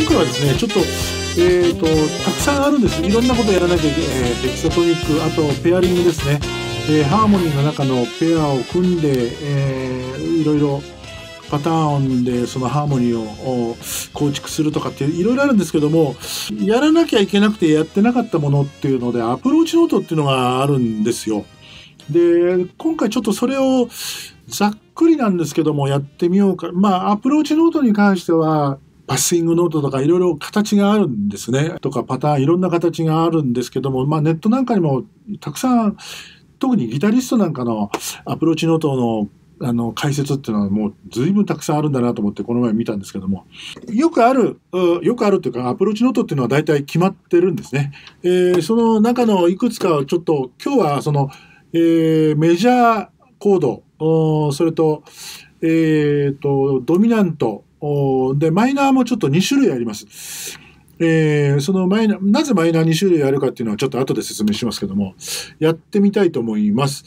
今回はですねちょっとえーと、たくさんあるんです。いろんなことやらなきゃいけない、えー、ヘキサトニックあとペアリングですね、えー、ハーモニーの中のペアを組んで、えー、いろいろパターンでそのハーモニーを構築するとかっていろいろあるんですけどもやらなきゃいけなくてやってなかったものっていうのでアプローチノートっていうのがあるんですよ。で今回ちょっとそれをざっくりなんですけどもやってみようか。まあアプローチノートに関してはパッシングノートとかいろいろ形があるんですね。とかパターンいろんな形があるんですけども、まあネットなんかにもたくさん、特にギタリストなんかのアプローチノートのあの解説っていうのはもう随分たくさんあるんだなと思ってこの前見たんですけどもよくあるよくあるっていうかアプローチノートっていうのは大体決まってるんですね。えー、その中のいくつかをちょっと今日はその、えー、メジャーコードそれと,、えーとドミナントで、マイナーもちょっと2種類あります。えー、そのマイナー、なぜマイナー2種類あるかっていうのはちょっと後で説明しますけども、やってみたいと思います。